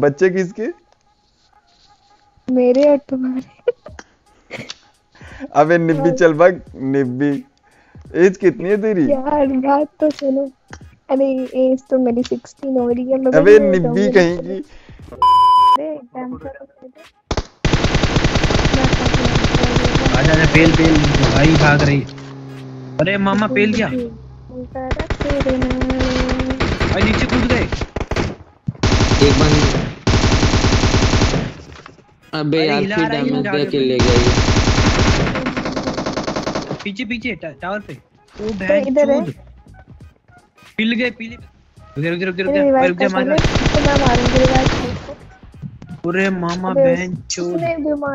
बच्चे किसके? मेरे और तुम्हारे। अबे निब्बी चल भाग। निब्बी एज कितनी है तेरी? यार बात तो सुनो। अरे एज तो मेरी 16 हो रही है अबे निब्बी कहीं की? आजा आजा पेल पेल। भाई भाग रही। अरे मामा पेल क्या? भाई नीचे कूद गए। एक बंद अबे यार फिर डैमेज दे के ले गई। पीछे पीछे टावर पे। ओ तो बहन इधर है। चोद पिल गए पीले रुक जा रुक जा रुक जा मेरे। तो मैं मारूँगी रिवाइव को अरे मामा बहन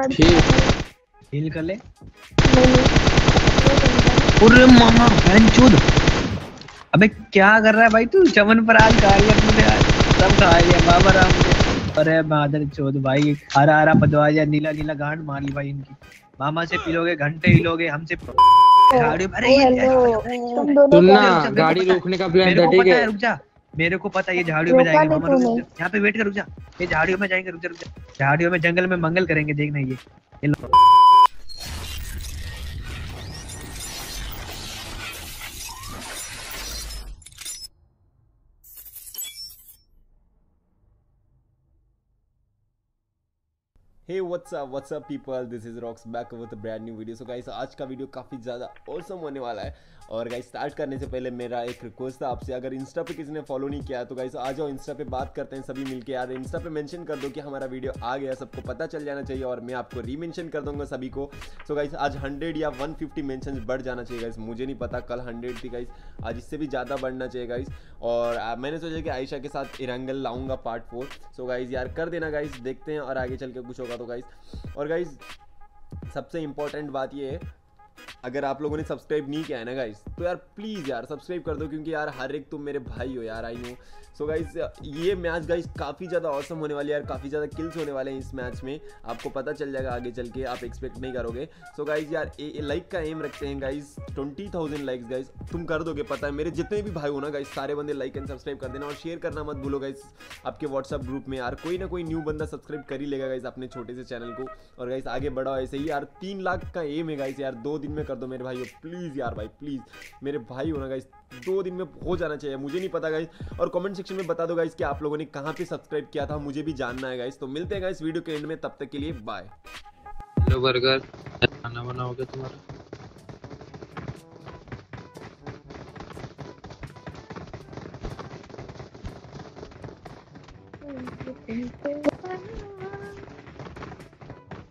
फिर? हिल कर ले। अरे मामा बहन चोद अबे क्या कर रहा है भाई तू? चमन पर आज खा लिया तूने आज। सब खा लिया बाबा राम। अरे बहादुर चौध भाई। हरा हरा पदवाजा नीला नीला गांड मार ली भाई इनकी। मामा से पिलोगे घंटे हमसे ये सुनना जा, मेरे को गाड़ी पता है। रोकने का प्लान मेरे था ठीक है? है रुक जा। मेरे को पता ये झाड़ियों में जाएँगे मामा रुक जा। यहाँ पे वेट कर रुक जा। ये झाड़ियों में जाएँगे रुक जा रुक जा। झाड़ियों में जंगल में मंगल करेंगे देखना ये। Hey what's up what's up people this is Rocks back with brand new video so guys आज का वीडियो काफ़ी ज़्यादा ऑसम होने वाला है। और गाइस स्टार्ट करने से पहले मेरा एक रिक्वेस्ट था आपसे। अगर इंस्टा पे किसी ने फॉलो नहीं किया तो गाइस आ जाओ इंस्टा पे बात करते हैं सभी मिलके। यार इंस्टा पे मेंशन कर दो कि हमारा वीडियो आ गया, सबको पता चल जाना चाहिए और मैं आपको रीमेंशन कर दूँगा सभी को। सो गाइस आज 100 या 150 फिफ्टी बढ़ जाना चाहिए गाइस मुझे नहीं पता, कल 100 थी गाइस आज इससे भी ज़्यादा बढ़ना चाहिए गाइस और मैंने सोचा कि आयशा के साथ इरंगल लाऊँगा पार्ट फोर सो गाइस यार, कर देना गाइस देखते हैं और आगे चल के कुछ होगा। तो गाइज़ और गाइज़ सबसे इंपॉर्टेंट बात ये है, अगर आप लोगों ने सब्सक्राइब नहीं किया है ना गाइज़ तो यार प्लीज़ यार सब्सक्राइब कर दो क्योंकि यार हर एक तुम मेरे भाई हो यार आई हूँ सो गाइज़ ये मैच गाइज़ काफ़ी ज़्यादा औसम होने वाली है यार, काफ़ी ज़्यादा किल्स होने वाले हैं इस मैच में। आपको पता चल जाएगा आगे चल के, आप एक्सपेक्ट नहीं करोगे। सो गाइज़ यार लाइक का एम रखते हैं guys twenty thousand likes guys तुम कर दोगे, पता है मेरे जितने भी भाई हो ना गाइस सारे बंदे लाइक एंड सब्सक्राइब कर देना और शेयर करना मत भूलो गाइस आपके व्हाट्सअप ग्रुप में यार, कोई ना कोई न्यू बंदा सब्सक्राइब कर ही लेगा गाइस अपने छोटे से चैनल को। और गाइस आगे बढ़ाओ ऐसे ही यार, तीन लाख का एम है गाइस यार, दो दिन में कर दो मेरे भाई प्लीज़ यार भाई प्लीज़ मेरे भाई हो ना गाइस दो दिन में हो जाना चाहिए, मुझे नहीं पता गाइस और कमेंट सेक्शन में बता दो गाइस कि आप लोगों ने कहाँ पे सब्सक्राइब किया था, मुझे भी जानना है गाइस तो मिलते हैं गाइस वीडियो के एंड में, तब तक के लिए बाय हेलो बर्गर, खाना बना हो तुम्हारा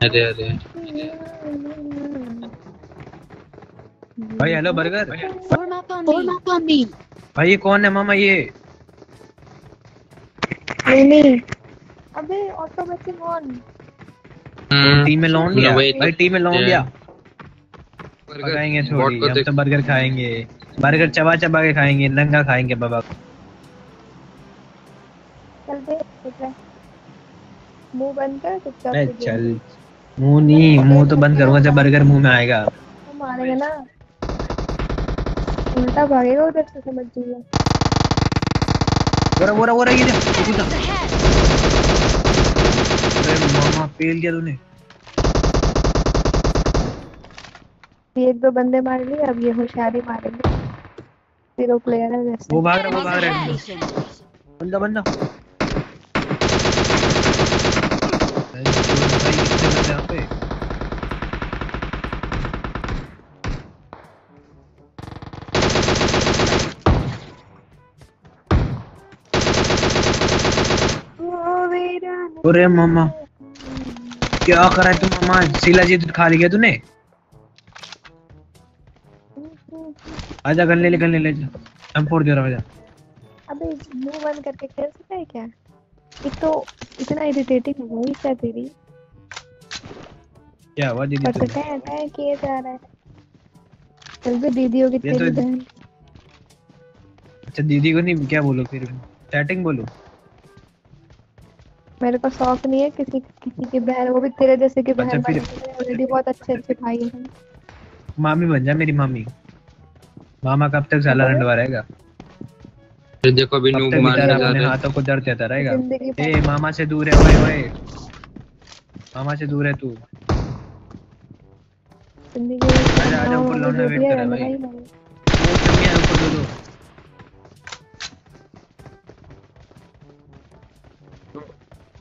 अरे अरे। भाई हेलो बर्गर. भाई ये कौन है मामा ये? अबे ऑटो बच्चे कौन टीम में लौंड दिया ना वही भाई टीम में. दिया बर्गर पकाएँगे छोड़ी हम तो बर्गर खाएँगे। बर्गर चबा चबा के खाएँगे नंगा खाएँगे बाबा। चल। मुँह बंद कर चुपचाप। चल। मुँह नहीं मुँह तो बंद करूँगा जब बर्गर मुँह में आएगा। तो मारेगा ना। उल्टा भागेगा उधर से समझ जाइए वो रहा वो रहा वो रहा ये देख, ये कूदा। अरे मामा पेल दिया तूने ये एक दो बंदे मार लिए अब ये होशियारी मारेंगे ज़ीरो प्लेयर है वैसे वो भाग रहा वो भाग रहा है बंदा बंदा भाई कितने बंदे यहाँ पे अरे मामा क्या कर रहा है तू मामा? शीला जी खा लिया तूने? आजा गन ले ले गन ले ले हम फोड़ दे रहा आजा। अबे मुँह बंद करके खेल सकता है क्या? एक तो इतना इरिटेटिंग है वही क्या तेरी। क्या हुआ दीदी तुझे? अटैक अटैक किए जा रहा है। चल भी दीदी होगी ये तो- तेरी बहन। अच्छा दीदी को नहीं क्या बोलो फिर? चैटिंग बोलो। मेरे को शौक नहीं है किसी किसी की बहन वो भी तेरे जैसे की अच्छा, बहन ऑलरेडी बहुत अच्छे अच्छे भाई हैं। मामी बन जा मेरी मामी। मामा कब तक साला रंडवा रहेगा? फिर देखो अभी अब नूब तक मारने जा अपने रहे हाथों को दर्द देता रहेगा? ए मामा से दूर है ओए ओए। मामा से दूर है तू। ज़िंदगी भर आजा, आजा, ऊपर गाँव लौंडा वेट कर रहा है भाई। दो दो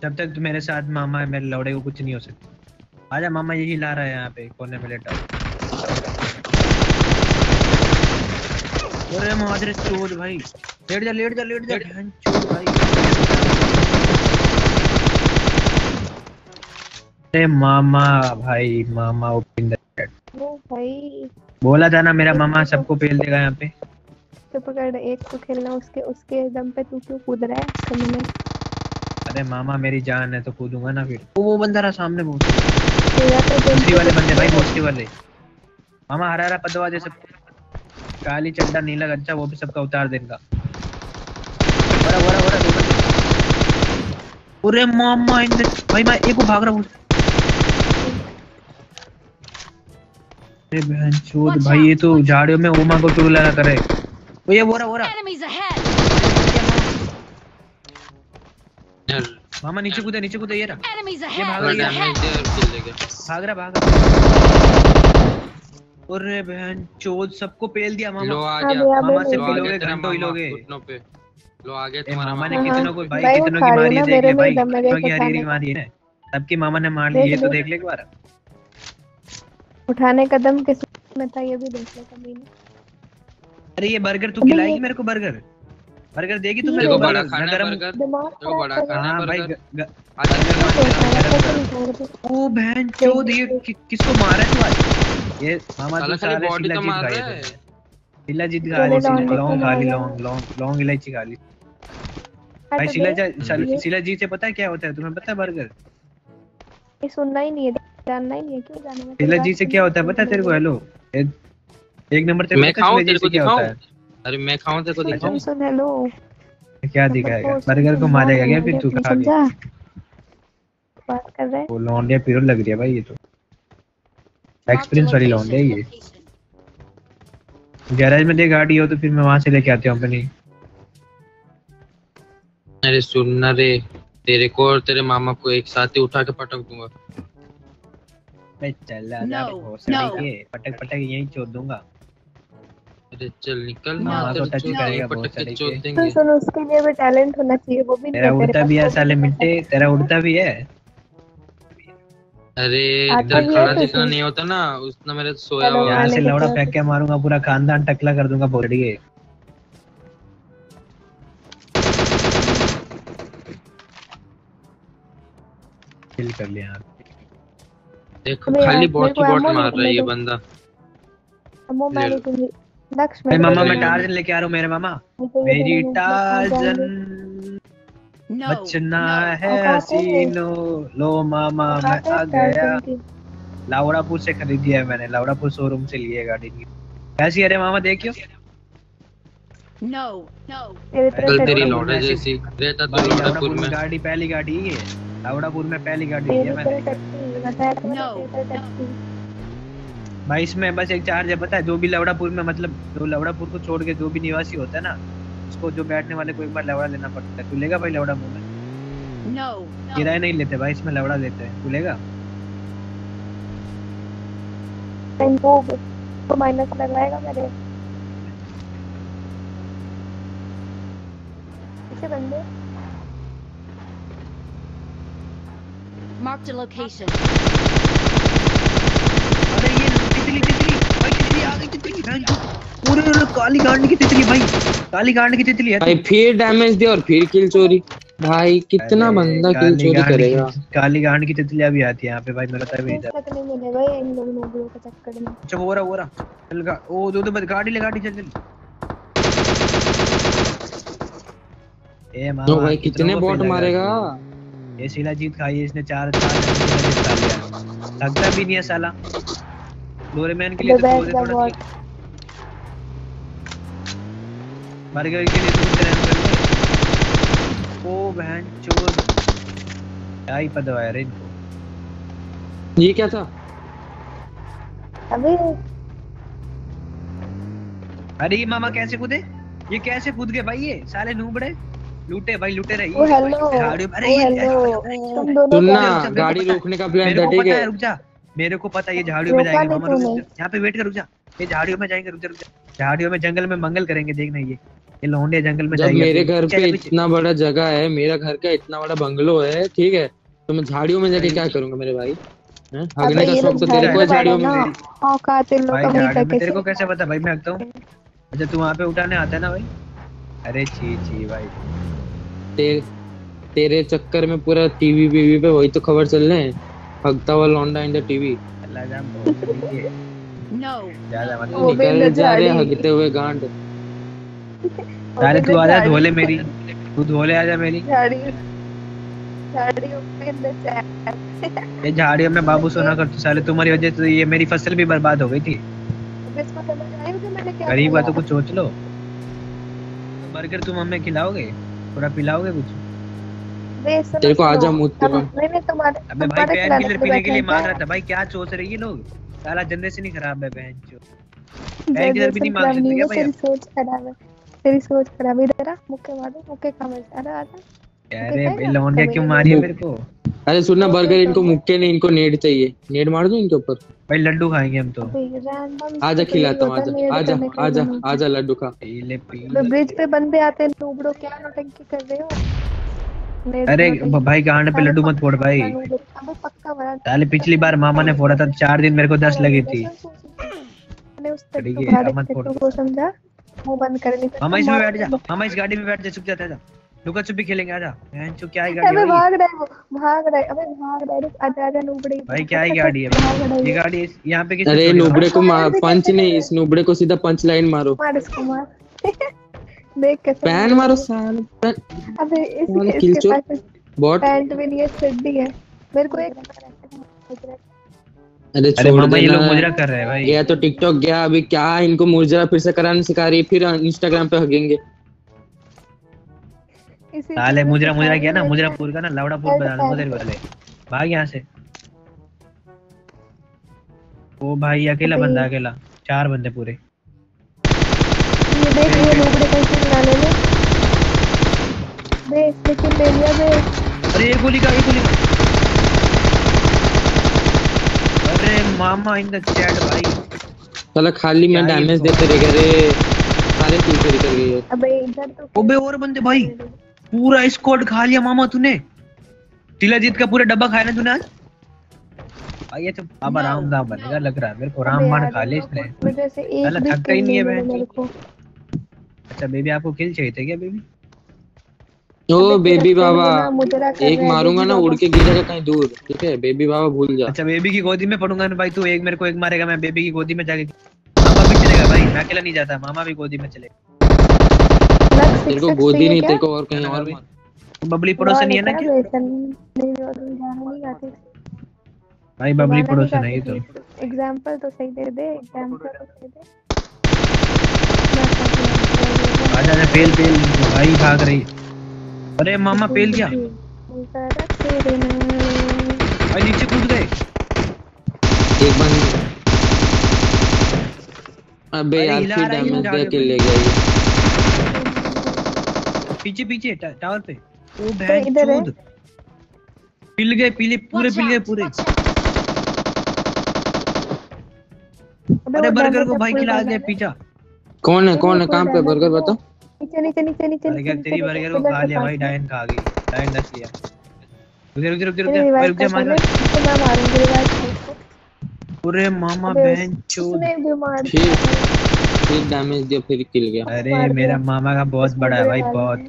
जब तक तू मेरे साथ मामा है मेरे लौड़े को कुछ नहीं हो सकता। आजा मामा यही ला रहा है यहाँ पे कोने में लेटा। हुआ। अरे मादर चोद भाई। लेट जा लेट जा लेट जा। बहन चोद भाई। अरे मामा भाई मामा वो भाई। बोला था ना मेरा मामा सबको पेल देगा यहाँ पे। चुप कर एक को खेलना उसके उसके दम पे तू क्यों कूद रहा है? कमीने अरे मामा मेरी जान है तो कूदूँगा ना फिर। वो वो बंदा रहा सामने वो। तेरा तो दूसरी वाले बंदे भाई दूसरी वाले। मामा हरा हरा पदवा जैसे काली चड्डा नीला गच्चा वो भी सबका उतार देगा। वरा वरा वरा अरे मामा इन भाई मैं एक को भाग रहा हूँ। बहन चोद भाई ये तो झाड़ियों में ओमा को टुरला ना करे। वो ये ahead! यार मामा नीचे कूदे नीचे कूदे ये रहा। Enemies भाग रही है। भाग रहा भाग रहा। अरे बहन चोद सबको पेल दिया मामा। लो आ गया। मामा से पिलोगे घंटों हिलोगे घुटनों पे। लो आ गया तुम्हारा मामा ने कितनों को भाई कितनों की मारी है देख ले भाई कितनों की हरी हरी मारी है सबकी मामा ने मार ली ये तो देख ले एक बार। उठाने का दम किसमें था ये भी देख ले कमीने अरे ये बर्गर तू खिलाएगी मेरे को बर्गर? बर्गर देगी तू मेरे को बड़ा खाना गरम बर्गर। देखो बड़ा खाना हाँ भाई ओ बहन चोद ये कि, किसको मारा है तू आज? ये मामा साला तू सारे बॉडी तो मार रहा है। शिला जीत खा ली लौंग खा ली मारा। लौंग लौंग लौंग इलायची खा ली भाई शिला जा- शिला जी से पता है क्या होता है तुम्हें पता है बर्गर? ये सुनना ही नहीं है जानना ही नहीं है क्यों जानना है? शिला जी से क्या होता है पता तेरे को हेलो? एक नंबर तेरे को मैं खाऊं तेरे को दिखाऊँ? अरे मैं खाऊं तेरे को दिखाऊँ? सुन सुन हेलो क्या दिखाएगा? बर्गर को मारेगा क्या? फिर तू खा समझा बात कर रहे हैं? वो लौंडिया पिरो लग रही है भाई ये तो। एक्सपीरियंस वाली लौंडिया है। ये गैराज में दे गाड़ी हो तो फिर मैं वहाँ से लेके आती हूँ अपनी। अरे सुन ना रे तेरे को और तेरे मामा को एक साथ ही उठा के पटक दूँगा। चल No, no. के पटक पटक यहीं चोद दूँगा अरे चल निकल ना तो तेरे touch चोद करेगा पटक के। देंगे। सुन उसके लिए भी टैलेंट होना चाहिए वो भी तेरा उड़ता भी है साले नहीं मिंटे तेरा उड़ता भी है? अरे है खड़ा तो दिखना नहीं होता ना उसने मेरे सोया हुआ। यहाँ से लौड़ा फेंक के मारूँगा पूरा खानदान टकला कर दूँगा किल कर लिया यार। देखो खाली बॉट मेरे की बॉट मार रहा है ये बंदा। अब वो मारी तुझे लक्ष्य भाई मामा मैं ले टार्जन लेके आ रहा हूँ मेरे मामा। तो मेरी टार्जन बचना है। हसीनो लो मामा मैं आ गया। लावड़ापुर से खरीदी है मैंने लावड़ापुर शोरूम से लिए गाड़ी। की कैसी अरे मामा देखियो। No, no. तेरे तेरी लौड़ा लौड़ा जैसी। रहता तो लावड़ापुर में गाड़ी पहली गाड़ी ही है। लावड़ापुर में पहली गाड़ी है मैंने। भाई इसमें बस एक चार्ज है पता है? जो भी लवड़ापुर में मतलब जो लवड़ापुर को छोड़ के जो भी निवासी होता है ना उसको जो बैठने वाले को एक बार लवड़ा लेना पड़ता है। तू लेगा भाई लवड़ापुर में? No, no. किराया नहीं लेते भाई इसमें लवड़ा लेते हैं। तू लेगा? तो माइनस लगवाएगा मेरे। बंदे? Marked a location. अरे ये तितली तितली भाई तितली आ गई तितली बहन चोद। पूरे अरे काली गांड की तितली भाई। काली गांड की तितली है भाई फिर डैमेज दे और फिर किल चोरी। भाई कितना बंदा किल चोरी करेगा। काली गांड की तितलियाँ भी आती है यहाँ पे भाई मेरा तभी इधर। तक नहीं मिले भाई इन लोग नोबलों के चक्कर में। अच्छा वो रहा वो रहा। चल गा ओ दो दो गाड़ी ले गाड़ी चल चल। ए मामा तो भाई कितने को बॉट मारेगा? ये शिला जीत खाई है इसने चार चार जन शिला जीत खा लिया। लगता भी नहीं है साला। डोरेमैन के लिए तो दे थोड़ा बर्गर के लिए तो कुछ रहने कर ओ बहन चोद क्या ही पदवाया रे इनको। ये क्या था? अबे अरे ये मामा कैसे कूदे? ये कैसे कूद गए भाई ये? साले नूबड़े। लूटे भाई लूटे रही ओ हेलो झाड़ियों अरे तुम दोनों सुनना गाड़ी रोकने का प्लान था ठीक है है रुक जा मेरे को पता है ये झाड़ियों में जाएँगे मामा रुक जा यहाँ पे वेट कर रुक जा ये झाड़ियों में जाएँगे रुक जा रुक जा। झाड़ियों में जंगल में मंगल करेंगे देखना ये ये लौंडे जंगल में जाएँगे मेरे घर पे इतना बड़ा जगह है मेरा घर का इतना बड़ा बंगलो है ठीक है तो मैं झाड़ियों में जाके क्या करूँगा मेरे भाई? हैं? हगने का शौक तो तेरे को है झाड़ियों में। औकात इन लोग भाई का तक तेरे को कैसे पता? भाई मैं हकता हूँ। अच्छा तू वहाँ पे उठाने आता है ना भाई? अरे छी छी भाई। तेरे तेरे चक्कर में पूरा टीवी वीवी पे वही तो खबर चल रहे हैं। हगता हुआ लौंडा इन द टीवी अल्लाह जान No. ज़्यादा मत निकल जा रहे हगते हुए गांड। साले तू आजा झाड़ी- धोले मेरी। तू धोले मेरी। झाड़ियों पे नचा ये झाड़ियों में बाबू सोना कर तू साले तुम्हारी वजह से ये मेरी फ़सल भी बर्बाद हो गई थी। अब इसको समझ आई कि मैंने क्या गरीब? का तो कुछ सोच लो। बर्गर तुम हमें खिलाओगे? थोड़ा पिलाओगे कुछ? तेरे को आजा मुझ पे नहीं नहीं तुम्हारे अबे भाई पैर किलर पीने के लिए मांग रहा था भाई क्या सोच रहे ये लोग? साला जनरेशन ही खराब है बहन जो पैर किलर भी नहीं मांग सकते क्या है, भाई? तेरी सोच खराब है। तेरी सोच खराब है। इधर आ मुक्के मारो मुक्के खा है सारा आता अरे बे लौंडिया क्यों मारी है मेरे को? अरे सुनना बर्गर इनको मुक्के नहीं इनको नेट चाहिए। नेट मार दूँ इनके ऊपर? भाई लड्डू खाएँगे हम तो। आजा खिलाता हूँ आजा आजा आजा आजा लड्डू खा। पीले ब्रिज पे बंदे आते हैं नूबड़ो क्या नौटंकी कर रहे हो? अरे भाई गांड पे लड्डू मत फोड़ भाई। साले पिछली बार मामा ने फोड़ा था चार दिन मेरे को दस लगी थी। उस ठीक है, मत फोड़। समझा। मुँह बंद कर नहीं मामा इसमें बैठ जा मामा इस गाड़ी में बैठ जा चुप जाता जा लुका छुपी खेलेंगे आजा। बहन चो क्या ही गाड़ी अबे भाग रहा है वो भाग रहा है अबे भाग रहा है रुक, आजा आजा नूबड़ी। भाई क्या ही गाड़ी है ये गाड़ी यहाँ पे किस अरे नुबड़े को मार पंच नहीं इस नुबड़े को सीधा पंच लाइन मारो। मार इसको मार। देख कैसे पैन मारो। साल। अबे इसके इसके पास बॉट पैंट भी नहीं है चड्डी है। मेरे को एक अरे अरे छोड़ मामा ये लोग मुजरा कर रहे हैं भाई। गया तो टिकटॉक गया अभी क्या इनको मुजरा फिर से कराने सिखा रही है, फिर इंस्टाग्राम पे हगेंगे। साले मुजरा मुजरा किया ना। मुजरापुर का ना लवड़ापुर बना दूँगा तेरे वाले भाग यहाँ से। ओ भाई अकेला बंदा अकेला। चार बंदे पूरे। ये देख ये नूबड़े कैसे बना ले ले बे ले लिया बे अरे एक गोली का एक गोली का अरे मामा इन द चैट भाई। साला खाली मैं डैमेज। देते रह गए रे। सारे किल से निकल गई है अबे इधर तो ओबे और बंदे भाई। पूरा स्क्वाड खा लिया मामा तूने। तिलाजीत का पूरा डब्बा खाया ना तूने आज? भाई ये तो बाबा राम राम बनेगा लग रहा है। मेरे को राम मान खा ले इसने। भी थकता ही नहीं है को। अच्छा बेबी आपको किल चाहिए थे क्या बेबी? ओ बेबी बाबा एक मारूँगा ना। उड़ के गिरेगा कहीं दूर ठीक है? बेबी बाबा भूल जा। अच्छा बेबी की गोदी में पड़ूँगा ना भाई तू एक मेरे को एक मारेगा मैं बेबी की गोदी में जाके मामा भी चलेगा भाई मैं अकेला नहीं जाता मामा भी गोदी में चलेगा तेरे को गोदी नहीं तेरे को और कहीं और बबली पड़ोसन ही है ना क्या? नहीं नहीं भाई बबली पड़ोसन है ये तो। एग्जांपल तो सही दे दे एग्जांपल तो सही दे। आजा आजा पेल पेल भाई भाग रही। अरे मामा पेल गया भाई नीचे कूद गए। एक बंद। अबे यार फिर डैमेज दे के ले गया ये पीछे पीछे टावर पे। ओ तो बहन इधर है। पिल गए पीले पूरे पिल गए पूरे। अरे बर्गर को भाई खिला दिया पिज्जा कौन है कौन है कहाँ पे बर्गर बता नीचे नीचे नीचे नीचे बर्गर तेरी बर्गर को खा लिया भाई। डायन खा गई डायन दस लिया रुक रुक रुक रुक रुक जा मार। इसको मैं मारूँगी रिवाइव कर इसको। अरे मामा बहन चोद फिर फिर डैमेज दिया फिर किल गया अरे मेरा मामा का बहुत बड़ा है भाई बहुत।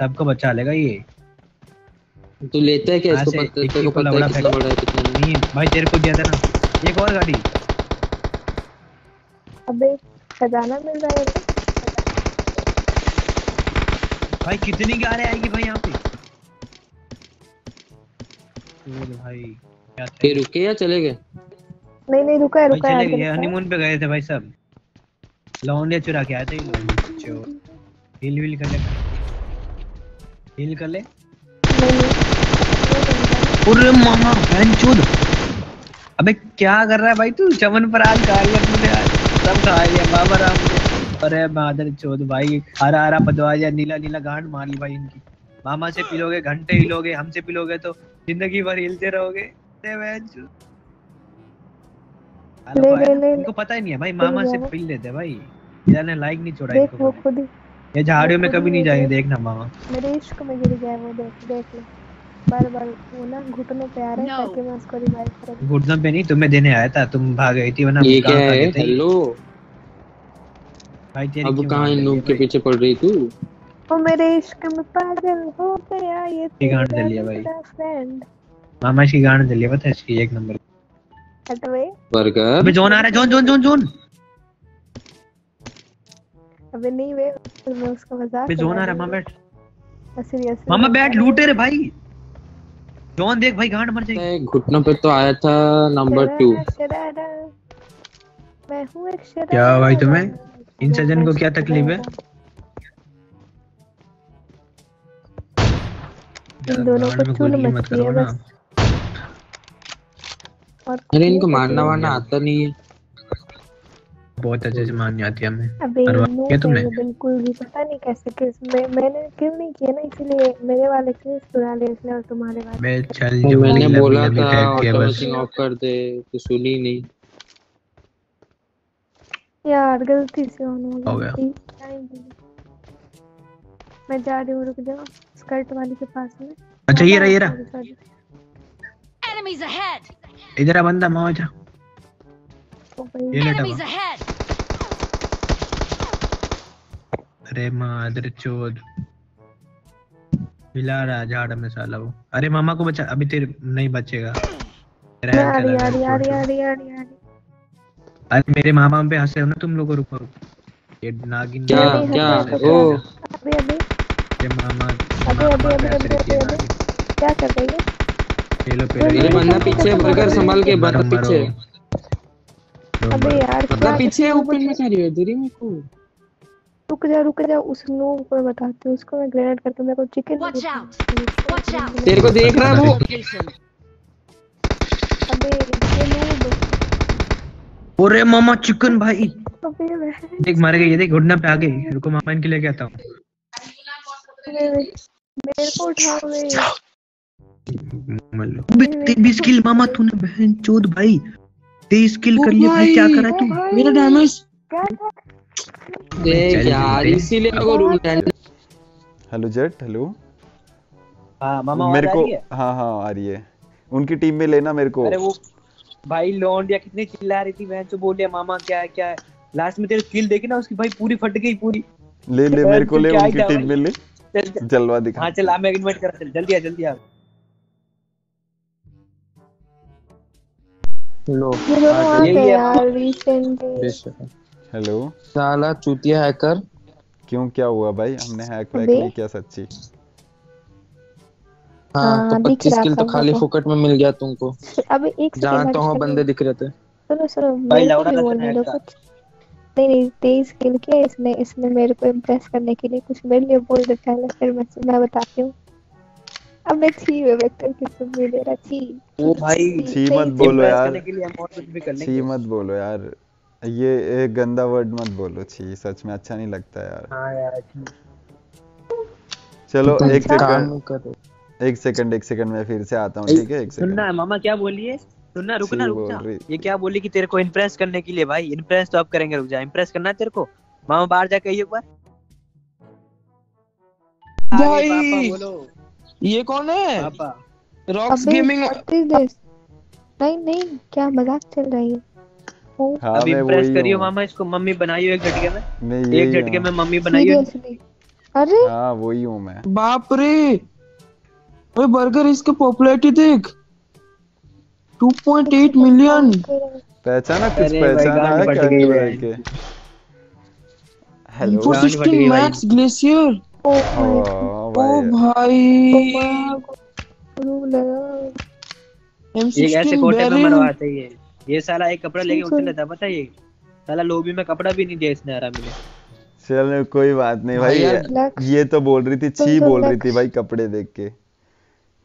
सबको बचा लेगा ये। तू लेता है क्या इसको से पता तेरे को पता है कितना बड़ा है कितना नहीं। भाई तेरे को दिया था ना। एक और गाड़ी। अबे खजाना मिल रहा है तो। भाई कितनी गाड़ी आएगी भाई यहाँ पे? भाई क्या था रुके या चले गए? नहीं नहीं रुका है रुका है चले गए हनीमून पे गए थे भाई सब। लौंडिया चुरा के आए थे ये लोग चोर हिल विल कर ले। हिल कर ले। अरे मामा बहन चोद अबे क्या कर रहा है भाई तू? चमन पर आज कालिया तूने आज। सब खा लिया बाबा राम ने। अरे मादर चोद भाई। हरा हरा पदवाजा नीला नीला गांड मार ली भाई इनकी। मामा से पिलोगे घंटे हिलोगे हमसे पिलोगे तो ज़िंदगी भर हिलते रहोगे। ले, ले, ले, इनको पता ही नहीं है भाई मामा से। पिल लेते हैं भाई। इधर ने लाइक नहीं छोड़ा देख वो इनको खुद ही। ये झाड़ियों में कभी नहीं जाएँगे देखना मामा। मेरे इश्क में गिर गया वो देख देख ले। बार बार वो ना घुटनों पे आ रहा है No. ताकि मैं उसको रिवाइव करूँ। घुटनों पे नहीं तुम्हें देने आया था तुम भाग गई थी वरना ये कहाँ क्या है हेलो। भाई तेरी अब कहाँ इन लोग के पीछे पड़ रही तू? वो मेरे इश्क में पागल हो गया ये ये गांड जली है भाई। मामा इसकी गांड जली है पता है इसकी एक नंबर। हटवे बर्गर? अबे जोन आ रहा है जोन जोन जोन जोन। अबे नहीं वे मैं उसका मज़ाक अबे जोन आ रहा है मामा बैठ। सीरियस मामा बैठ लूटे रे भाई। जोन देख भाई गांड मर जाएगी। घुटनों पे तो आया था नंबर टू। मैं हूँ एक शरारा क्या भाई तुम्हें? इन सज्जन को क्या तकलीफ़ है? इन दोनों को चूल मत करो ना। अरे इनको मारना वारना आता नहीं है। बहुत अच्छे से मारनी आती है हमें। अबे दिया तुमने? बिल्कुल भी पता नहीं कैसे किस मैं मैंने किल नहीं किया ना इसीलिए मेरे वाले केस चुरा लिए इसलिए और तुम्हारे वाले मैं चल जो मैंने बोला था बस। ऑटोमेटिक ऑफ़ कर दे तो सुनी नहीं। यार गलती से ऑन हो हो गया। मैं जा रही हूँ रुक जाओ स्कर्ट वाली के पास में। अच्छा ये रहा ये रहा. Enemies ahead! इधर आ बंदा मामा जा। ये लेटा हुआ। अरे मादर चोद हिला रहा झाड़ में साला वो। अरे मामा को बचा अभी तेरे नहीं बचेगा। तेरा मैं health आ रही चला अरे मेरे मामा पे हंसे हो ना तुम लोग रुको रुको। ये नागिन क्या क्या। ओ। अभी अभी। ये मामा अभी, अभी, अभी, रही ये अभी, क्या कर रही है? ये लो अरे पेड़ बंदा पीछे बर्गर संभाल के बंदा पीछे अबे यार बंदा पीछे ओपन में कर रही है? दूरी में को रुक जा रुक जा उस नूब को मैं बताती हूँ उसको मैं ग्रेनेड करके मेरे को चिकन! तेरे को देख रहा है वो। अबे ये नूब अरे मामा चिकन भाई। देख मर गई ये देख घुटना पे आ गई रुको मामा इनके लेके आता हूँ। मेरे को अबे तेईस किल मामा तूने बहन चोद भाई। तेईस किल कर लिए भाई क्या करा तू? मेरा डैमेज देख यार इसीलिए मेरे को रूम हेलो जेट हेलो। हाँ मामा मेरे को रही है? हाँ हाँ आ रही है। उनकी टीम में लेना मेरे को। अरे वो भाई लौंडिया कितनी चिल्ला रही थी बहन जो बोलिए मामा क्या है क्या है? लास्ट में तेरे किल देखी ना उसकी भाई पूरी फट गई पूरी। ले ले मेरे को ले उनकी टीम में ले जलवा दिखा। हाँ चल आ मैं इनवाइट कर चल जल्दी आ जल्दी आ। लो ये दोनों आ यही गए है। यार रिसेंटली बेशक। हेलो साला चूतिया हैकर क्यों क्या हुआ भाई? हमने हैक वैक नहीं किया सच्ची? हाँ हाँ, तो दिख पच्चीस किल तो खाली फुकट में मिल गया तुमको। अबे एक जहाँ तो वहाँ बंदे दिख रहे थे। सुनो सुनो भाई को भी था बोलने दो कुछ। नहीं नहीं तेईस किल किया इसने इसने मेरे को इम्प्रेस करने के लिए। कुछ मेरे लिए बोल दे पहले फिर मैं मैं बताती हूँ। अब मैं थी वे वेक्टर की सुन नहीं दे रहा थी। ओ भाई छी मत बोलो यार। करने के लिए हम और कुछ भी कर छी मत बोलो यार। ये एक गंदा वर्ड मत बोलो छी सच में अच्छा नहीं लगता यार। हाँ यार चलो एक सेकंड एक सेकंड एक सेकंड मैं फिर से आता हूँ ठीक है? एक सेकंड। है मामा क्या बोली है सुनना रुकना छी रुक बोल जा रही। ये क्या बोली कि तेरे को इम्प्रेस करने के लिए? भाई इम्प्रेस तो अब करेंगे रुक जा। इम्प्रेस करना है तेरे को? मामा बाहर जाके एक बार। भाई! ये कौन है? पापा। Rocks gaming? नहीं नहीं क्या मज़ाक चल रही है हाँ अब इम्प्रेस करियो मामा इसको मम्मी बनाइयो एक झटके में। एक झटके में मम्मी बनाइयो। अरे! हाँ वही हूँ मैं। बाप रे! ओए बर्गर इसके पॉपुलैरिटी देख। 2.8 मिलियन पहचाना कुछ पहचाना है? फट क्या गई भाई। के? हेलो गांड फट 416 गई भाई। मैक्स ग्लेशियर ओ भाई। एक ऐसे कोटे में मरवाते ही है। ये साला एक कपड़ा लेके उसे लेता पता है साला लोबी में कपड़ा भी नहीं दिया इसने आराम में चल कोई बात नहीं भाई यार, ये तो बोल रही थी छी बोल रही थी भाई कपड़े देख के।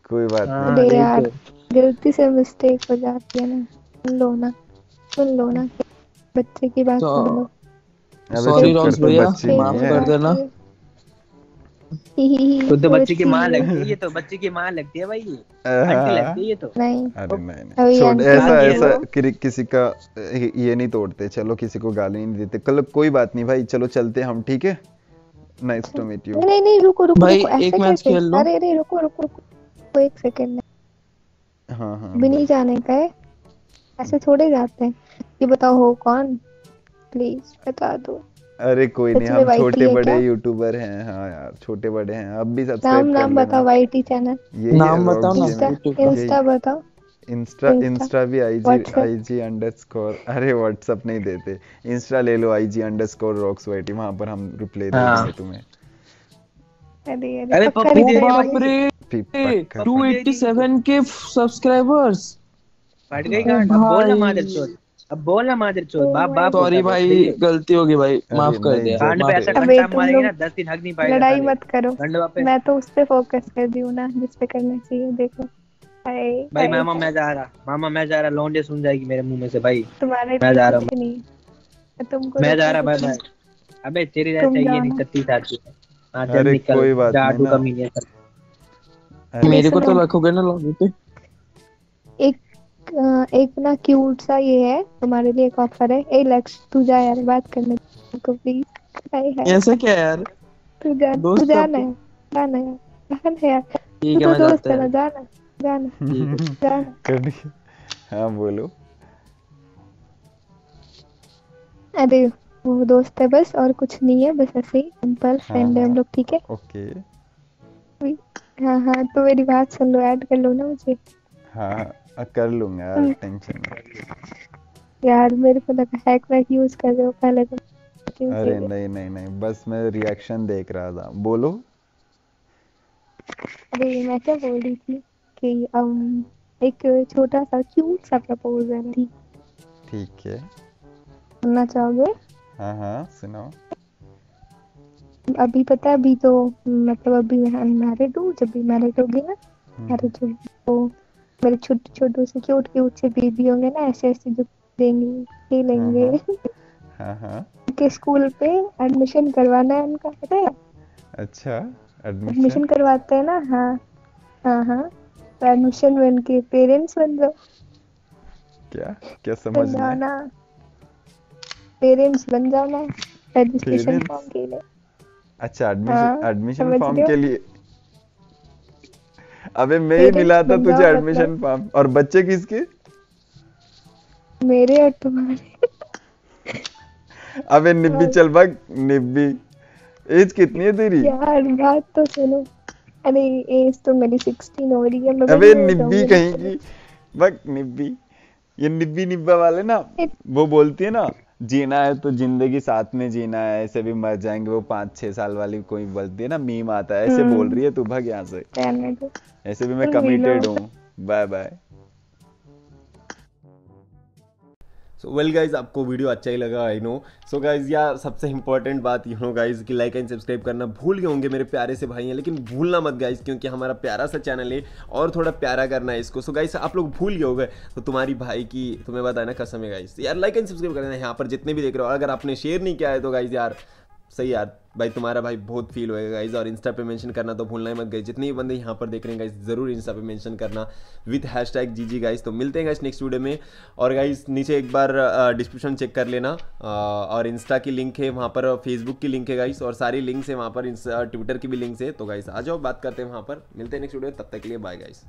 कोई बात नहीं। हाँ, अरे यार तो। गलती से मिस्टेक हो जाती है ना। सुन लो ना सुन लो ना बच्चे की बात तो- सुन लो। सॉरी तो भैया माफ़ कर देना। ही ही ही खुद तो बच्ची की माँ लगती है ये तो बच्ची की माँ लगती है भाई। ये लगती है ये तो। नहीं अरे नहीं छोड़ ऐसा ऐसा कि, किसी का ये नहीं तोड़ते। चलो किसी को गाली नहीं देते। कल कोई बात नहीं भाई चलो चलते हम ठीक है? नाइस टू मीट यू नहीं नहीं नहीं रुको रुको भाई, एक मैच खेल लो। अरे अरे रुको रुको। रुको, एक सेकंड हाँ हाँ भी नहीं जाने का है। ऐसे थोड़े जाते हैं। ये बताओ हो कौन? प्लीज़ बता दो। अरे कोई नहीं हम छोटे बड़े? यूट्यूबर हैं। हाँ यार छोटे बड़े हैं। अब भी सब्सक्राइब कर नाम बताओ वाईटी चैनल यही नाम बताओ ना। इंस्टा बताओ इंस्टा इंस्टा भी आईजी आईजी अंडरस्कोर अरे व्हाट्सअप नहीं देते। इंस्टा ले लो आईजी अंडरस्कोर रॉक्स वाइटी वहाँ पर हम रिप्लाई दे हाँ। देंगे तुम्हें। अरे अरे अरे पप्पू बाप रे। 287 के सब्सक्राइबर्स फट गई गांड अब बोल ना भाई। मादर चोद अब बोल ना मादर चोद बाप बाप सॉरी भाई ठीक है? गलती होगी भाई। माफ़ कर दिया। गांड पे ऐसा घंटा मारेंगे ना दस दिन हक नहीं पाएगा लड़ाई मत करो। मैं तो उस पे फोकस कर रही हूँ ना जिस पे करना चाहिए देखो। भाई मामा मैं जा रहा। मामा मैं जा रहा। लौंडे सुन जाएगी मेरे मुँह में से भाई। तुम्हारे मैं जा रहा मैं तुमको मैं जा रहा बाय बाय अबे तेरी चाहिए नहीं हाँ चल अरे कोई बात नहीं है अरे मेरे को तो रखोगे ना लॉबी पे एक एक ना क्यूट सा ये है तुम्हारे लिए एक ऑफ़र है। ए लक्ष्य तू जा यार बात करने को प्लीज़ हाय हाय। ऐसा क्या यार? तू जा तू दोस्त जाना है जाना है जाना है यार। ठीक तू है तो मैं दोस्त है ना है। जाना जाना है। जाना। कर हाँ बोलो। अरे वो दोस्त है बस और कुछ नहीं है बस ऐसे ही सिंपल फ्रेंड है हम हाँ। लोग ठीक है? ओके। हाँ हाँ तो मेरी बात सुन लो ऐड कर लो ना मुझे। हाँ हाँ, कर लूँगा यार हम्म। टेंशन यार मेरे को लगा हैक वैक यूज़ कर रहे हो पहले तो अरे नहीं नहीं नहीं बस मैं रिएक्शन देख रहा था। बोलो। अरे मैं क्या बोल रही थी कि um, एक छोटा सा क्यूट सा प्रपोजल थी। ठीक है। सुनना चाहोगे? हाँ हाँ सुनाओ। अभी पता है अभी तो मतलब अभी मैं अनमैरिड हूँ जब भी मैरिड होगी ना हम्म, मैरिज होगी तो मेरे छोटे छोटे से क्यूट क्यूट से बेबी होंगे ना ऐसे ऐसे जो देंगे खेलेंगे। हाँ हाँ। के स्कूल पे एडमिशन करवाना है उनका पता है? अच्छा एडमिशन एडमिशन करवाते हैं ना हाँ हाँ हाँ। तो एडमिशन में उनके पेरेंट्स बन जाओ। क्या क्या समझ में? पेरेंट्स बन जाना रजिस्ट्रेशन Parents? फॉर्म के लिए। अच्छा एडमिशन हाँ, एडमिशन फॉर्म के लिए अबे मैं ही मिला था तुझे एडमिशन मतलब। फॉर्म और बच्चे किसके? मेरे और तुम्हारे। अबे निब्बी चल भाग। निब्बी एज कितनी है तेरी? यार बात तो सुनो। अरे एज तो मेरी 16 हो रही है अबे निब्बी कहीं की? भाग निब्बी। ये निब्बी निब्बा वाले ना वो बोलती है ना जीना है तो ज़िंदगी साथ में जीना है ऐसे भी मर जाएँगे वो पाँच छह साल वाली कोई बोलती है ना मीम आता है ऐसे हम्म। बोल रही है तू भाग यहाँ से। ऐसे भी मैं कमिटेड हूँ। Bye bye so well guys आपको वीडियो अच्छा ही लगा आई नो सो गाइज़ यार सबसे इंपॉर्टेंट बात यू नो गाइज़ कि लाइक एंड सब्सक्राइब करना भूल गए होंगे मेरे प्यारे से भाई हैं लेकिन भूलना मत गाइज़ क्योंकि हमारा प्यारा सा चैनल है और थोड़ा प्यारा करना है इसको. सो so, गाइज़ आप लोग भूल गए हो गए तो तुम्हारी भाई की तुम्हें बताया ना कसम है गाइज़ यार लाइक एंड सब्सक्राइब करना यहाँ पर जितने भी देख रहे हो. अगर आपने शेयर नहीं किया है तो गाइज़ यार सही यार, भाई तुम्हारा भाई बहुत फील होएगा गाइज़ और इंस्टा पे मेंशन करना तो भूलना ही मत गाइज़ जितने भी बंदे यहाँ पर देख रहे हैं गाइज़ ज़रूर इंस्टा पे मेंशन करना with hash tag G G guys तो मिलते हैं गाइज़ नेक्स्ट वीडियो में। और गाइज़ नीचे एक बार डिस्क्रिप्शन चेक कर लेना। और इंस्टा की लिंक है, वहाँ पर फेसबुक की लिंक है गाइज़ और सारी लिंक्स है वहाँ पर ट्विटर की भी लिंक्स है। तो गाइज़ आ जाओ, बात करते हैं वहाँ पर। मिलते हैं नेक्स्ट वीडियो तब तक के लिए बाय गाइज़